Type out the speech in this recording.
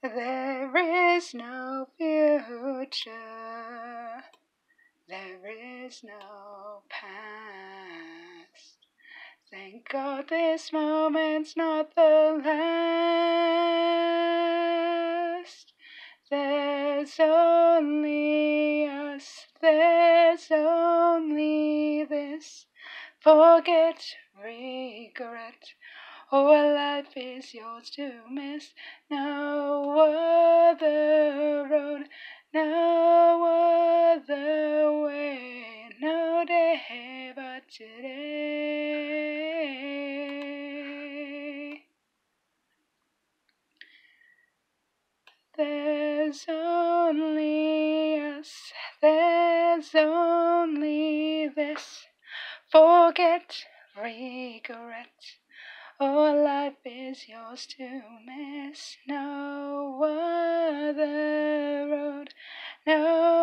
There is no future. There is no past. Thank God this moment's not the last. There's only us, there's only this. Forget, regret. Oh, life is yours to miss. No other road, no other way, no day but today. There's only us, there's only this. Forget, regret. Oh, life is yours to miss. No other road, no